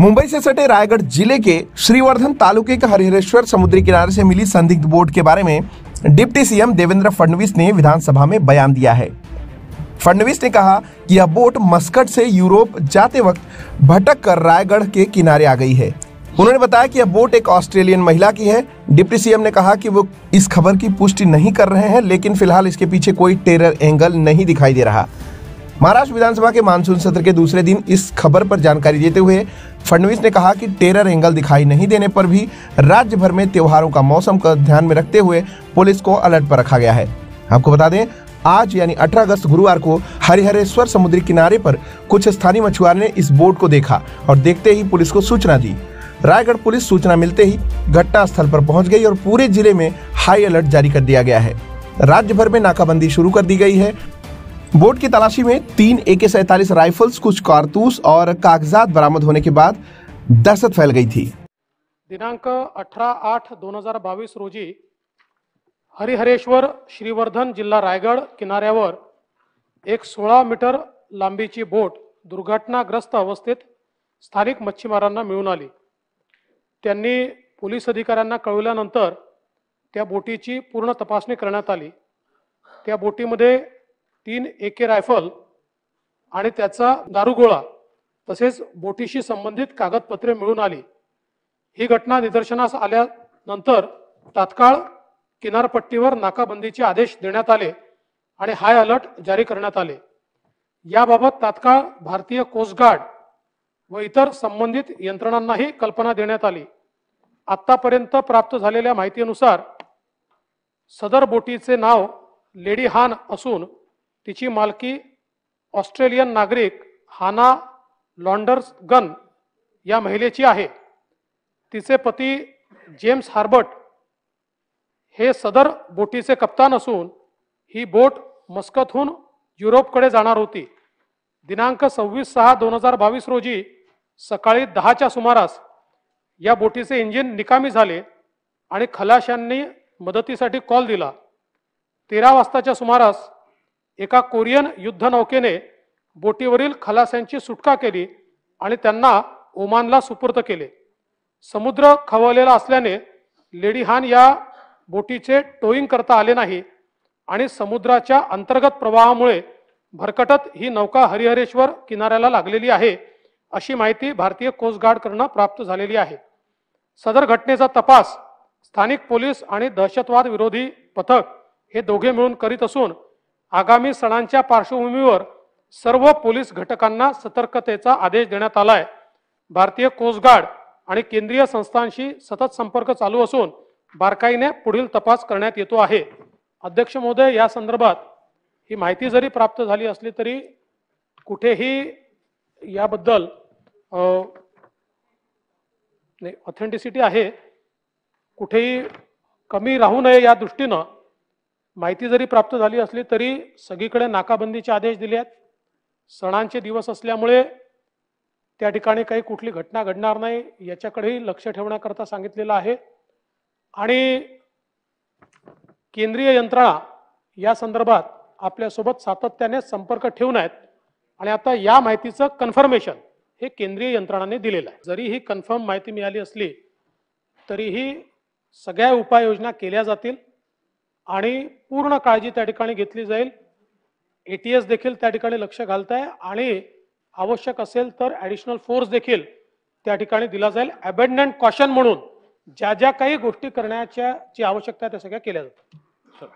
मुंबई से सटे रायगढ़ ज़िले के श्रीवर्धन तालुके के हरिहरेश्वर समुद्री किनारे से मिली संदिग्ध बोट के बारे में डिप्टी सीएम देवेंद्र फडणवीस ने विधानसभा में बयान दिया है। फडणवीस ने कहा कि यह बोट मस्कट से यूरोप जाते वक्त भटक कर रायगढ़ के किनारे आ गई है। उन्होंने बताया कि यह बोट एक ऑस्ट्रेलियन महिला की है। डिप्टी सीएम ने कहा कि वो इस खबर की पुष्टि नहीं कर रहे हैं, लेकिन फ़िलहाल इसके पीछे कोई टेरर एंगल नहीं दिखाई दे रहा। महाराष्ट्र विधानसभा के मानसून सत्र के दूसरे दिन इस खबर पर जानकारी देते हुए फडणवीस ने कहा कि टेरर एंगल दिखाई नहीं देने पर भी राज्य भर में त्योहारों का मौसम का ध्यान में रखते हुए पुलिस को अलर्ट पर रखा गया है। आपको बता दें, आज यानी 18 अगस्त गुरुवार को हरिहरेश्वर समुद्री किनारे पर कुछ स्थानीय मछुआर ने इस बोट को देखा और देखते ही पुलिस को सूचना दी। रायगढ़ पुलिस सूचना मिलते ही घटना स्थल पर पहुँच गई और पूरे ज़िले में हाई अलर्ट जारी कर दिया गया है। राज्य भर में नाकाबंदी शुरू कर दी गई है। बोट की तलाशी में तीन ए के सैतालीस राइफल्स कुछ कारतूस और कागजात बरामद होने के बाद दहशत फैल गई थी। दिनांक अठरा आठ दोन हजार बावीस रोजी हरिहरेश्वर श्रीवर्धन जिल्हा रायगड किनाऱ्यावर एक सोळा मीटर लांबीची बोट दुर्घटनाग्रस्त अवस्थेत स्थानिक मच्छीमारांना मिळून आली. त्यांनी पोलीस अधिकाऱ्यांना कळवल्यानंतर त्या बोटीची पूर्ण तपासणी करण्यात आली. त्या बोटीमध्ये तीन ए के रायफल आणि त्याचा दारुगोळा तसेच बोटीशी संबंधित कागदपत्रे मिळून आली. ही घटना निदर्शनास आल्यानंतर तात्काळ किनारपट्टीवर नाकाबंदीचे आदेश देण्यात आले आणि हाय अलर्ट जारी करण्यात आले. याबाबत तात्काळ भारतीय कोस्टगार्ड व इतर संबंधित यंत्रणांनाही कल्पना देण्यात आली. आत्तापर्यंत प्राप्त झालेल्या माहितीनुसार सदर बोटीचे नाव लेडी हान असून तिची मालकी ऑस्ट्रेलियन नागरिक हाना लॉन्डर्स गन या महिलेची आहे. तिचे पती जेम्स हार्बर्ट हे सदर बोटीचे कप्तान असून ही बोट मस्कतहून युरोपकडे जाणार होती. दिनांक सव्वीस सहा दोन हजार बावीस रोजी सकाळी दहाच्या सुमारास या बोटीचे इंजिन निकामी झाले आणि खलाशांनी मदतीसाठी कॉल दिला. तेरा वाजताच्या सुमारास एका कोरियन युद्धनौकेने बोटीवरील खलाशांची सुटका केली आणि त्यांना ओमानला सुपूर्द केले. समुद्र खवळलेला असल्याने लेडी हान या बोटीचे टोईंग करता आले नाही आणि समुद्राच्या अंतर्गत प्रवाहामुळे भरकटत ही नौका हरिहरेश्वर किनाऱ्याला लागलेली आहे अशी माहिती भारतीय कोस्टगार्डकडनं प्राप्त झालेली आहे. सदर घटनेचा तपास स्थानिक पोलीस आणि दहशतवाद विरोधी पथक हे दोघे मिळून करीत असून आगामी सणांच्या पार्श्वभूमीवर सर्व पोलीस घटकांना सतर्कतेचा आदेश देण्यात आलाय. भारतीय कोस्टगार्ड आणि केंद्रीय संस्थांशी सतत संपर्क चालू असून बारकाईने पुढील तपास करण्यात येतो आहे. अध्यक्ष महोदय या संदर्भात ही माहिती जरी प्राप्त झाली असली तरी कुठेही याबद्दल ऑथेंटिसिटी आहे. कुठेही कमी राहू नये या दृष्टीनं माहिती जरी प्राप्त झाली असली तरी सगळीकडे नाकाबंदीचे आदेश दिले आहेत. सणांचे दिवस असल्यामुळे त्या ठिकाणी काही कुठली घटना घडणार नाही याच्याकडेही लक्ष ठेवण्याकरता सांगितलेलं आहे. आणि केंद्रीय यंत्रणा या संदर्भात आपल्यासोबत सातत्याने संपर्क ठेवून आहेत. आणि आता या माहितीचं कन्फर्मेशन हे केंद्रीय यंत्रणाने दिलेलं आहे. जरी ही कन्फर्म माहिती मिळाली असली तरीही सगळ्या उपाययोजना केल्या जातील. आणि पूर्ण काळजी त्या ठिकाणी घेतली जाईल. ए टी एस देखील त्या ठिकाणी लक्ष घालत आहे आणि आवश्यक असेल तर ॲडिशनल फोर्स देखील त्या ठिकाणी दिला जाईल. अबेंडंट कॉशन म्हणून ज्या ज्या काही गोष्टी करण्याच्या जी आवश्यकता आहे त्या सगळ्या केल्या जातात.